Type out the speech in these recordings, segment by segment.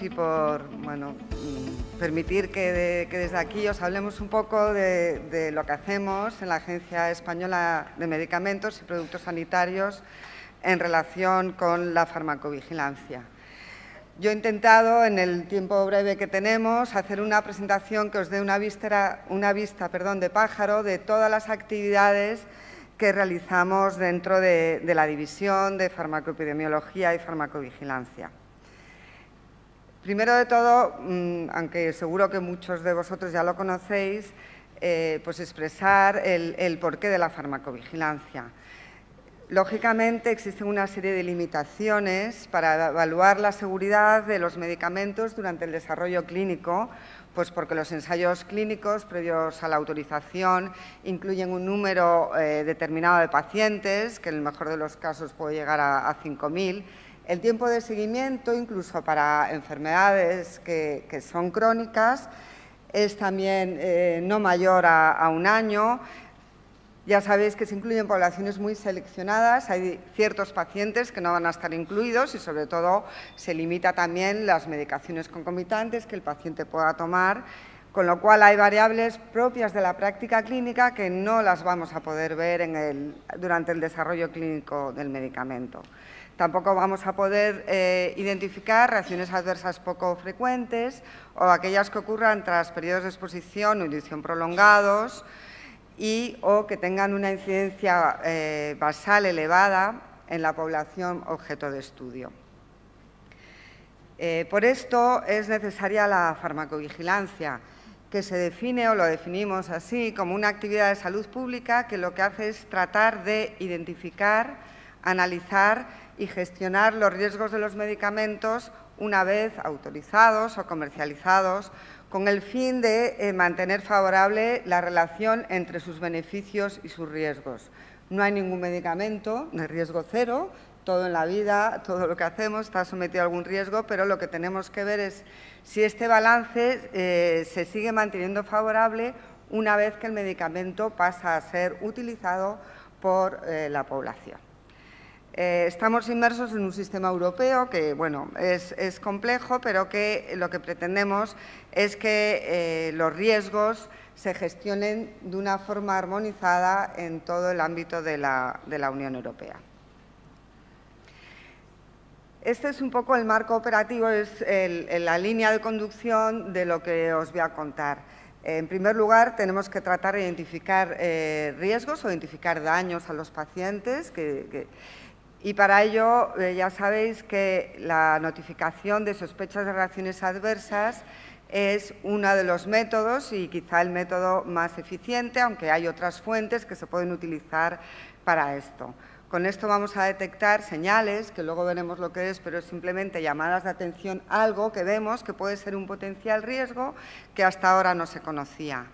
y por bueno, mm, permitir que, desde aquí os hablemos un poco de, lo que hacemos en la Agencia Española de Medicamentos y Productos Sanitarios en relación con la farmacovigilancia. Yo he intentado, en el tiempo breve que tenemos, hacer una presentación que os dé una vista, de pájaro de todas las actividades que realizamos dentro de, la división de farmacoepidemiología y farmacovigilancia. Primero de todo, mm, aunque seguro que muchos de vosotros ya lo conocéis, eh, pues expresar el, porqué de la farmacovigilancia. Lógicamente existen una serie de limitaciones para evaluar la seguridad de los medicamentos durante el desarrollo clínico, pues porque los ensayos clínicos previos a la autorización incluyen un número eh, determinado de pacientes, que en el mejor de los casos puede llegar a, 5.000. El tiempo de seguimiento, incluso para enfermedades que, son crónicas, es también eh, no mayor a un año. Ya sabéis que se incluyen poblaciones muy seleccionadas, hay ciertos pacientes que no van a estar incluidos y sobre todo se limita también las medicaciones concomitantes que el paciente pueda tomar, con lo cual hay variables propias de la práctica clínica que no las vamos a poder ver durante el desarrollo clínico del medicamento. Tampoco vamos a poder eh, identificar reacciones adversas poco frecuentes o aquellas que ocurran tras periodos de exposición o inducción prolongados, y o que tengan una incidencia eh, basal elevada en la población objeto de estudio. Eh, por esto es necesaria la farmacovigilancia, que se define o lo definimos así como una actividad de salud pública que lo que hace es tratar de identificar, analizar y gestionar los riesgos de los medicamentos una vez autorizados o comercializados con el fin de eh, mantener favorable la relación entre sus beneficios y sus riesgos. No hay ningún medicamento de riesgo cero, todo en la vida, todo lo que hacemos está sometido a algún riesgo, pero lo que tenemos que ver es si este balance eh, se sigue manteniendo favorable una vez que el medicamento pasa a ser utilizado por eh, la población. Eh, estamos inmersos en un sistema europeo que bueno, es, complejo, pero que lo que pretendemos es que eh, los riesgos se gestionen de una forma armonizada en todo el ámbito de la, Unión Europea. Este es un poco el marco operativo, es la línea de conducción de lo que os voy a contar. En primer lugar, tenemos que tratar de identificar eh, riesgos o identificar daños a los pacientes que y para ello, eh, ya sabéis que la notificación de sospechas de reacciones adversas es uno de los métodos y quizá el método más eficiente, aunque hay otras fuentes que se pueden utilizar para esto. Con esto vamos a detectar señales, que luego veremos lo que es, pero simplemente llamadas de atención algo que vemos que puede ser un potencial riesgo que hasta ahora no se conocía.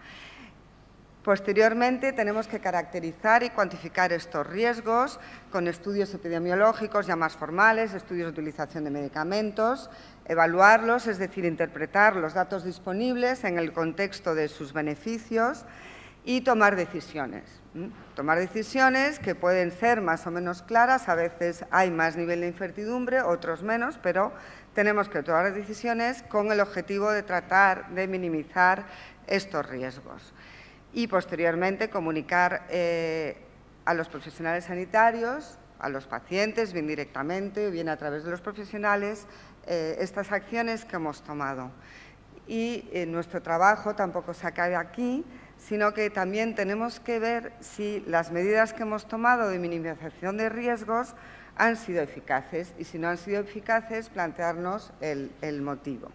Posteriormente, tenemos que caracterizar y cuantificar estos riesgos con estudios epidemiológicos ya más formales, estudios de utilización de medicamentos, evaluarlos, es decir, interpretar los datos disponibles en el contexto de sus beneficios y tomar decisiones. Tomar decisiones que pueden ser más o menos claras, a veces hay más nivel de incertidumbre, otros menos, pero tenemos que tomar decisiones con el objetivo de tratar de minimizar estos riesgos y posteriormente comunicar eh, a los profesionales sanitarios, a los pacientes, bien directamente o bien a través de los profesionales, eh, estas acciones que hemos tomado. Y eh, nuestro trabajo tampoco se acaba aquí, sino que también tenemos que ver si las medidas que hemos tomado de minimización de riesgos han sido eficaces y si no han sido eficaces, plantearnos el motivo.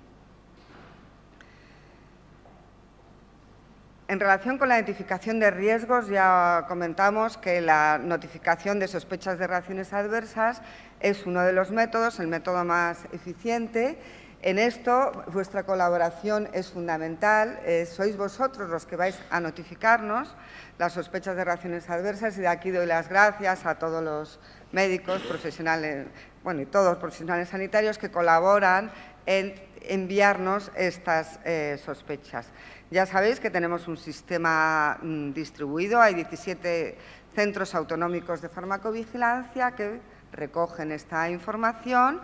En relación con la identificación de riesgos, ya comentamos que la notificación de sospechas de reacciones adversas es uno de los métodos, el método más eficiente. En esto, vuestra colaboración es fundamental. Eh, sois vosotros los que vais a notificarnos las sospechas de reacciones adversas y de aquí doy las gracias a todos los médicos, profesionales, bueno, y todos los profesionales sanitarios que colaboran en enviarnos estas eh, sospechas. Ya sabéis que tenemos un sistema mm, distribuido, hay 17 centros autonómicos de farmacovigilancia que recogen esta información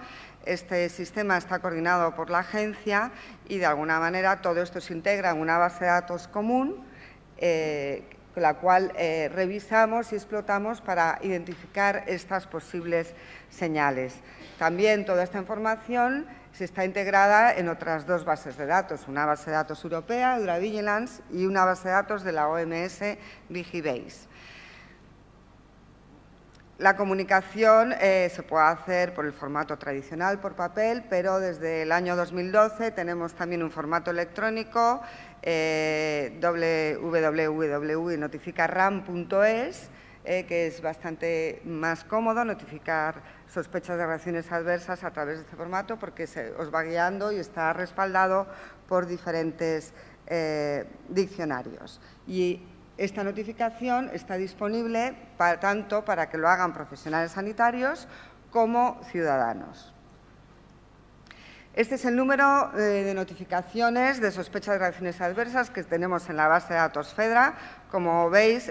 Este sistema está coordinado por la agencia y de alguna manera todo esto se integra en una base de datos común eh, la cual eh, revisamos y explotamos para identificar estas posibles señales. También toda esta información se está integrada en otras dos bases de datos, una base de datos europea, EuraVigilance, y una base de datos de la OMS, Vigibase. La comunicación eh, se puede hacer por el formato tradicional, por papel, pero desde el año 2012 tenemos también un formato electrónico, eh, www.notificaram.es, eh, que es bastante más cómodo notificar sospechas de reacciones adversas a través de este formato porque se os va guiando y está respaldado por diferentes eh, diccionarios. Y esta notificación está disponible tanto para que lo hagan profesionales sanitarios como ciudadanos. Este es el número eh, de notificaciones de sospecha de reacciones adversas que tenemos en la base de datos FEDRA. Como veis,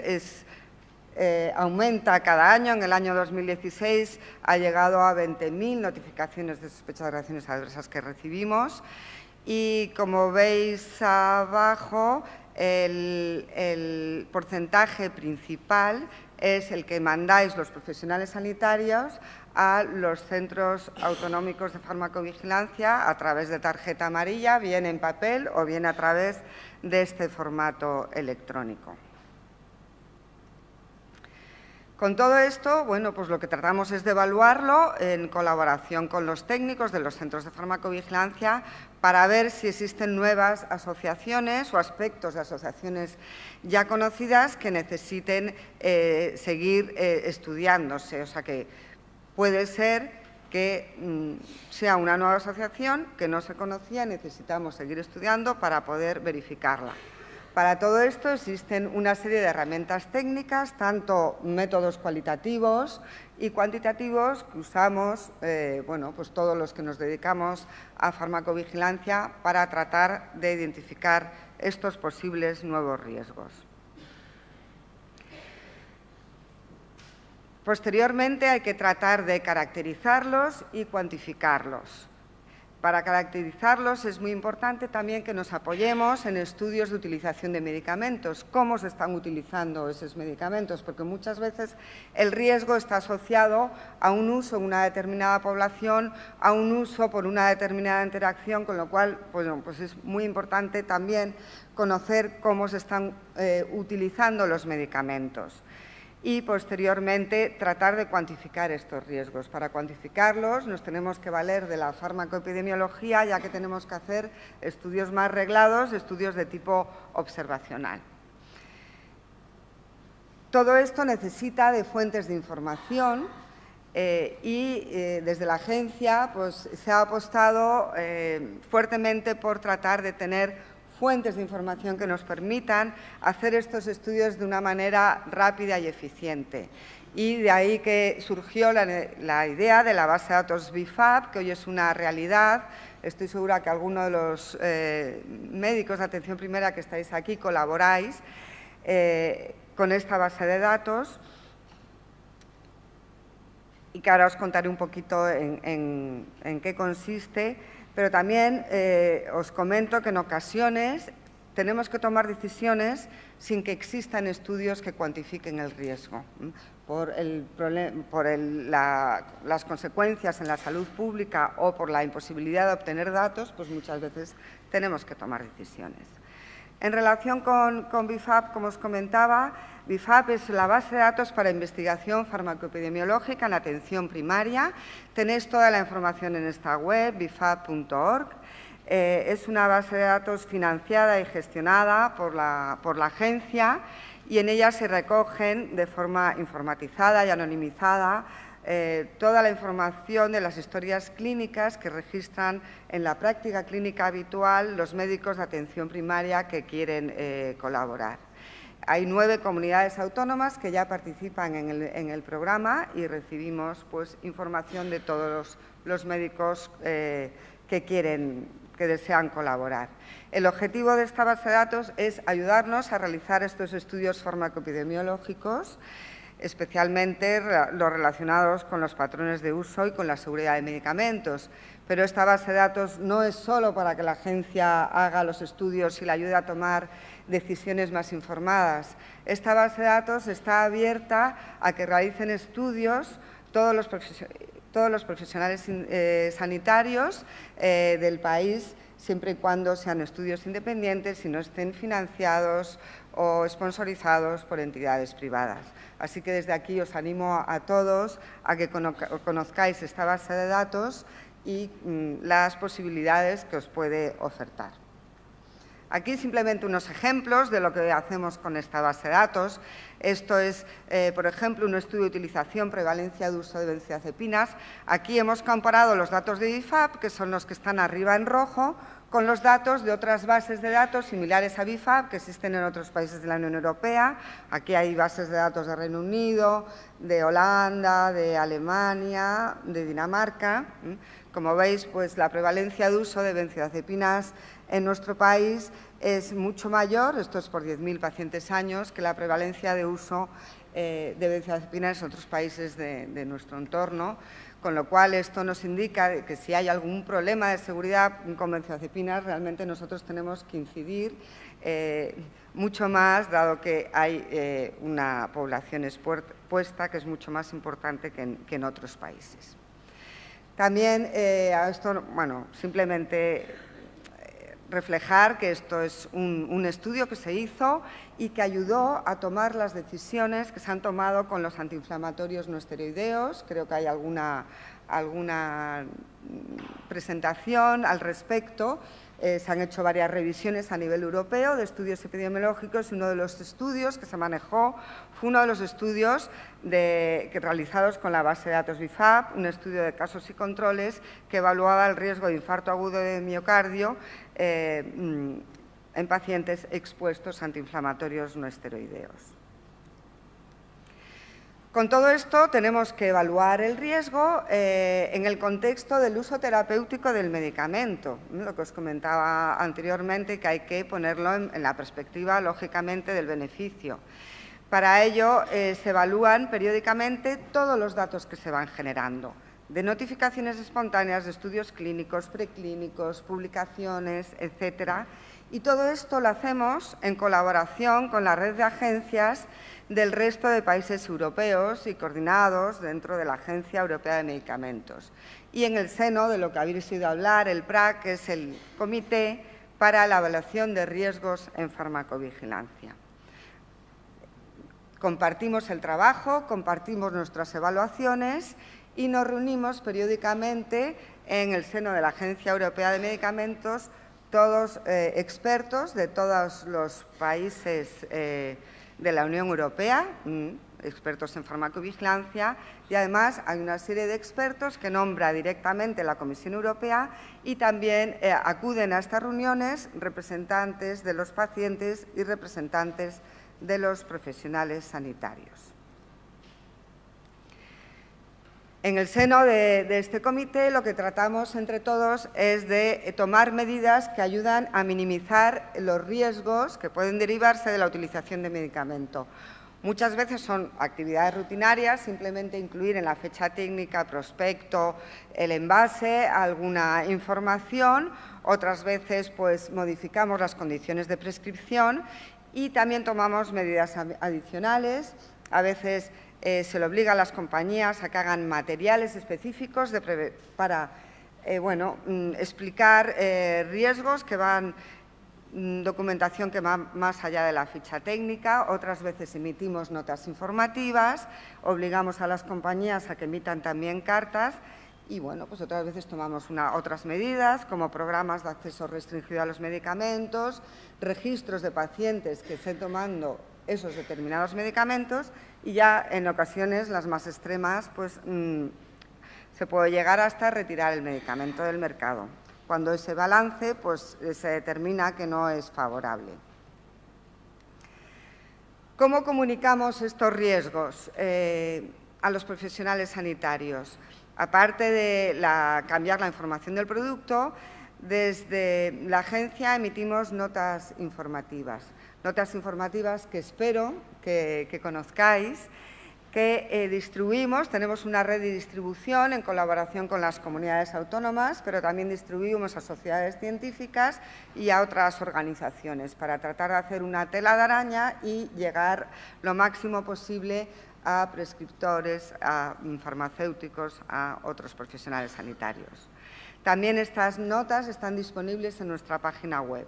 eh, aumenta cada año. En el año 2016 ha llegado a 20.000 notificaciones de sospecha de reacciones adversas que recibimos. Y como veis abajo, el, porcentaje principal es el que mandáis los profesionales sanitarios a los centros autonómicos de farmacovigilancia a través de tarjeta amarilla, bien en papel o bien a través de este formato electrónico. Con todo esto, bueno, pues lo que tratamos es de evaluarlo en colaboración con los técnicos de los centros de farmacovigilancia para ver si existen nuevas asociaciones o aspectos de asociaciones ya conocidas que necesiten eh, seguir eh, estudiándose. O sea que puede ser que mm, sea una nueva asociación que no se conocía y necesitamos seguir estudiando para poder verificarla. Para todo esto existen una serie de herramientas técnicas, tanto métodos cualitativos y cuantitativos que usamos eh, bueno, pues todos los que nos dedicamos a farmacovigilancia para tratar de identificar estos posibles nuevos riesgos. Posteriormente hay que tratar de caracterizarlos y cuantificarlos. Para caracterizarlos es muy importante también que nos apoyemos en estudios de utilización de medicamentos, cómo se están utilizando esos medicamentos, porque muchas veces el riesgo está asociado a un uso en una determinada población, a un uso por una determinada interacción, con lo cual pues es muy importante también conocer cómo se están eh, utilizando los medicamentos y posteriormente tratar de cuantificar estos riesgos. Para cuantificarlos nos tenemos que valer de la farmacoepidemiología ya que tenemos que hacer estudios más reglados, estudios de tipo observacional. Todo esto necesita de fuentes de información eh, y eh, desde la agencia pues, se ha apostado eh, fuertemente por tratar de tener fuentes de información que nos permitan hacer estos estudios de una manera rápida y eficiente. Y de ahí que surgió la, idea de la base de datos BIFAB, que hoy es una realidad. Estoy segura que algunos de los eh, médicos de atención primera que estáis aquí colaboráis eh, con esta base de datos y que ahora os contaré un poquito en qué consiste pero también eh, os comento que en ocasiones tenemos que tomar decisiones sin que existan estudios que cuantifiquen el riesgo. Por, las consecuencias en la salud pública o por la imposibilidad de obtener datos, pues muchas veces tenemos que tomar decisiones. En relación con, con BIFAP, como os comentaba, BIFAP es la base de datos para investigación farmacoepidemiológica en atención primaria. Tenéis toda la información en esta web, bifap.org. Eh, es una base de datos financiada y gestionada por la, por la agencia y en ella se recogen de forma informatizada y anonimizada eh, toda la información de las historias clínicas que registran en la práctica clínica habitual los médicos de atención primaria que quieren eh, colaborar. Hay nueve comunidades autónomas que ya participan en el, programa y recibimos pues, información de todos los, médicos eh, que quieren, que desean colaborar. El objetivo de esta base de datos es ayudarnos a realizar estos estudios farmacoepidemiológicos especialmente los relacionados con los patrones de uso y con la seguridad de medicamentos. Pero esta base de datos no es solo para que la agencia haga los estudios y la ayude a tomar decisiones más informadas. Esta base de datos está abierta a que realicen estudios todos los, profesionales eh, sanitarios eh, del país, siempre y cuando sean estudios independientes y no estén financiados o sponsorizados por entidades privadas. Así que desde aquí os animo a todos a que conozcáis esta base de datos y mm, las posibilidades que os puede ofertar. Aquí simplemente unos ejemplos de lo que hacemos con esta base de datos. Esto es, eh, por ejemplo, un estudio de utilización, prevalencia de uso de benzodiazepinas. Aquí hemos comparado los datos de BIFAP, que son los que están arriba en rojo, con los datos de otras bases de datos similares a BIFAP que existen en otros países de la Unión Europea. Aquí hay bases de datos de Reino Unido, de Holanda, de Alemania, de Dinamarca. Como veis, pues la prevalencia de uso de benzodiazepinas en nuestro país es mucho mayor, esto es por 10.000 pacientes años, que la prevalencia de uso eh, de benzodiazepinas en otros países de, nuestro entorno, con lo cual esto nos indica que si hay algún problema de seguridad con benzodiazepinas, realmente nosotros tenemos que incidir eh, mucho más, dado que hay eh, una población expuesta que es mucho más importante que en, otros países. También a esto, bueno, simplemente reflejar que esto es un, estudio que se hizo y que ayudó a tomar las decisiones que se han tomado con los antiinflamatorios no esteroideos. Creo que hay alguna, alguna presentación al respecto eh, se han hecho varias revisiones a nivel europeo de estudios epidemiológicos y uno de los estudios que se manejó fue uno de los estudios que realizados con la base de datos BIFAP, un estudio de casos y controles que evaluaba el riesgo de infarto agudo de miocardio eh, mm, en pacientes expuestos a antiinflamatorios no esteroideos. Con todo esto tenemos que evaluar el riesgo eh, en el contexto del uso terapéutico del medicamento, lo que os comentaba anteriormente, que hay que ponerlo en, la perspectiva, lógicamente, del beneficio. Para ello eh, se evalúan periódicamente todos los datos que se van generando, de notificaciones espontáneas, de estudios clínicos, preclínicos, publicaciones, etcétera, y todo esto lo hacemos en colaboración con la red de agencias del resto de países europeos y coordinados dentro de la Agencia Europea de Medicamentos. Y en el seno de lo que habéis oído hablar, el PRAC, que es el Comité para la Evaluación de Riesgos en Farmacovigilancia. Compartimos el trabajo, compartimos nuestras evaluaciones y nos reunimos periódicamente en el seno de la Agencia Europea de Medicamentos todos eh, expertos de todos los países eh, de la Unión Europea, mm, expertos en farmacovigilancia, y además hay una serie de expertos que nombra directamente la Comisión Europea y también eh, acuden a estas reuniones representantes de los pacientes y representantes de los profesionales sanitarios. En el seno de, este comité lo que tratamos entre todos es de tomar medidas que ayudan a minimizar los riesgos que pueden derivarse de la utilización de medicamento. Muchas veces son actividades rutinarias, simplemente incluir en la fecha técnica, prospecto, el envase, alguna información. Otras veces pues, modificamos las condiciones de prescripción y también tomamos medidas adicionales. A veces eh, se le obliga a las compañías a que hagan materiales específicos para eh, bueno, mm, explicar eh, riesgos que van, mm, documentación que va más allá de la ficha técnica, otras veces emitimos notas informativas, obligamos a las compañías a que emitan también cartas y bueno, pues otras veces tomamos otras medidas como programas de acceso restringido a los medicamentos, registros de pacientes que estén tomando esos determinados medicamentos y ya en ocasiones, las más extremas, pues mm, se puede llegar hasta retirar el medicamento del mercado, cuando ese balance pues, se determina que no es favorable. ¿Cómo comunicamos estos riesgos eh, a los profesionales sanitarios? Aparte de cambiar la información del producto, desde la agencia emitimos notas informativas notas informativas que espero que, conozcáis, que eh, distribuimos, tenemos una red de distribución en colaboración con las comunidades autónomas, pero también distribuimos a sociedades científicas y a otras organizaciones para tratar de hacer una tela de araña y llegar lo máximo posible a prescriptores, a farmacéuticos, a otros profesionales sanitarios. También estas notas están disponibles en nuestra página web.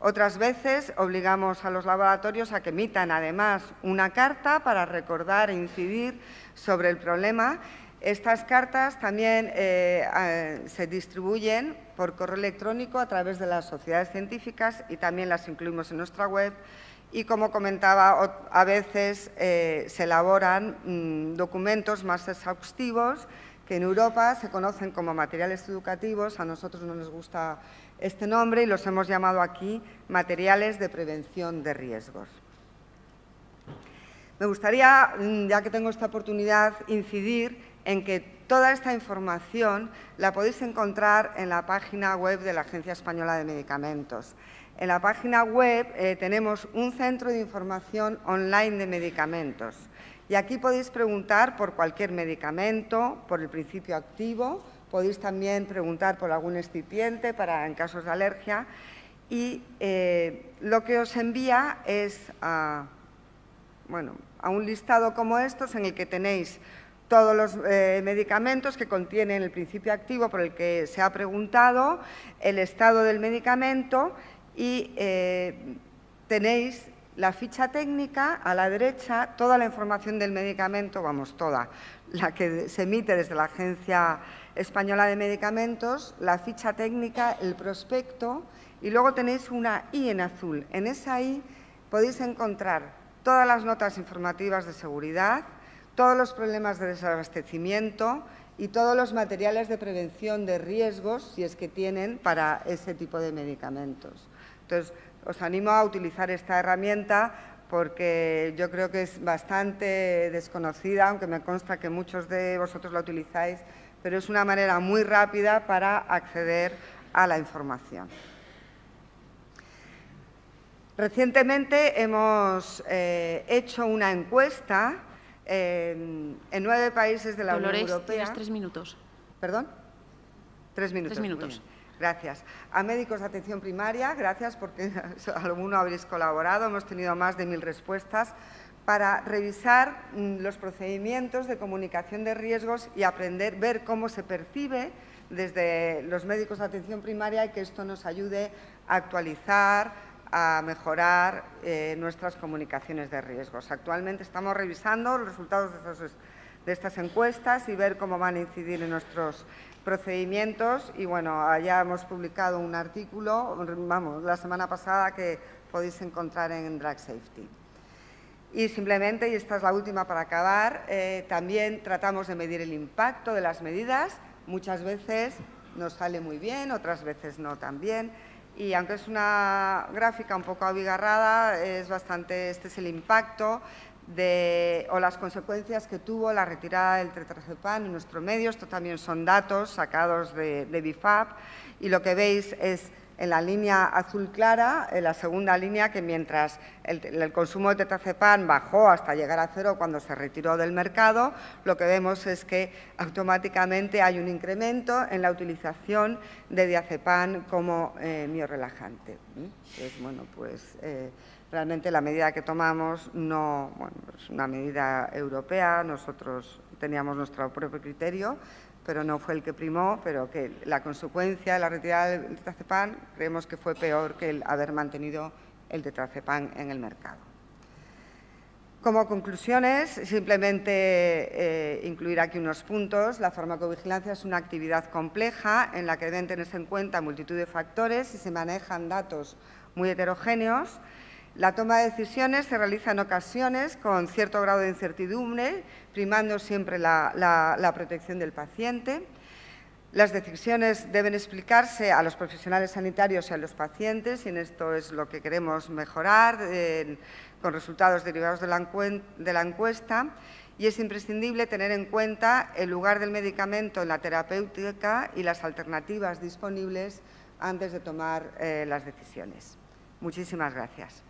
Otras veces obligamos a los laboratorios a que emitan además una carta para recordar e incidir sobre el problema. Estas cartas también eh, se distribuyen por correo electrónico a través de las sociedades científicas y también las incluimos en nuestra web. Y como comentaba, a veces eh, se elaboran mm, documentos más exhaustivos que en Europa se conocen como materiales educativos. A nosotros no nos gusta este nombre y los hemos llamado aquí materiales de prevención de riesgos. Me gustaría, mm, ya que tengo esta oportunidad, incidir en que toda esta información la podéis encontrar en la página web de la Agencia Española de Medicamentos. En la página web eh, tenemos un centro de información online de medicamentos y aquí podéis preguntar por cualquier medicamento, por el principio activo, Podéis también preguntar por algún excipiente para en casos de alergia. Y eh, lo que os envía es a, bueno, a un listado como estos en el que tenéis todos los eh, medicamentos que contienen el principio activo por el que se ha preguntado, el estado del medicamento y eh, tenéis la ficha técnica a la derecha, toda la información del medicamento, vamos, toda, la que se emite desde la Agencia Española de Medicamentos, la ficha técnica, el prospecto y luego tenéis una I en azul. En esa I podéis encontrar todas las notas informativas de seguridad, todos los problemas de desabastecimiento y todos los materiales de prevención de riesgos, si es que tienen, para ese tipo de medicamentos. Entonces, os animo a utilizar esta herramienta porque yo creo que es bastante desconocida, aunque me consta que muchos de vosotros la utilizáis, pero es una manera muy rápida para acceder a la información. Recientemente hemos eh, hecho una encuesta en nueve países de la Unión Europea. tres minutos. ¿Perdón? Tres minutos. Tres minutos. Gracias. A médicos de atención primaria, gracias porque alguno habréis colaborado. Hemos tenido más de mil respuestas para revisar mm, los procedimientos de comunicación de riesgos y aprender, ver cómo se percibe desde los médicos de atención primaria y que esto nos ayude a actualizar, a mejorar eh, nuestras comunicaciones de riesgos. Actualmente estamos revisando los resultados de, estas encuestas y ver cómo van a incidir en nuestros procedimientos y bueno, ya hemos publicado un artículo, vamos, la semana pasada que podéis encontrar en Drug Safety. Y simplemente, y esta es la última para acabar, eh, también tratamos de medir el impacto de las medidas. Muchas veces nos sale muy bien, otras veces no tan bien. Y aunque es una gráfica un poco abigarrada, es bastante, este es el impacto de, o las consecuencias que tuvo la retirada del tetrazepam en nuestro medio. Esto también son datos sacados de, de BIFAP y lo que veis es en la línea azul clara, en la segunda línea, que mientras el, consumo de tetrazepam bajó hasta llegar a cero cuando se retiró del mercado, lo que vemos es que automáticamente hay un incremento en la utilización de diazepam como eh, miorelajante. bueno, pues eh, realmente la medida que tomamos no, es una medida europea, nosotros teníamos nuestro propio criterio, pero no fue el que primó, pero que la consecuencia de la retirada del tetrazepam creemos que fue peor que el haber mantenido el tetrazepam en el mercado. Como conclusiones, simplemente eh, incluir aquí unos puntos. La farmacovigilancia es una actividad compleja en la que deben tenerse en cuenta multitud de factores y se manejan datos muy heterogéneos. La toma de decisiones se realiza en ocasiones con cierto grado de incertidumbre, primando siempre la, protección del paciente. Las decisiones deben explicarse a los profesionales sanitarios y a los pacientes, y en esto es lo que queremos mejorar con resultados derivados de la, encuesta. Y es imprescindible tener en cuenta el lugar del medicamento en la terapéutica y las alternativas disponibles antes de tomar eh, las decisiones. Muchísimas gracias.